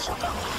小短